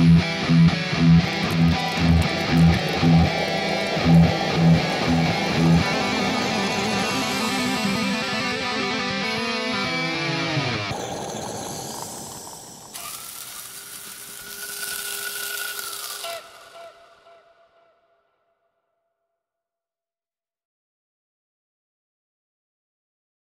Bye.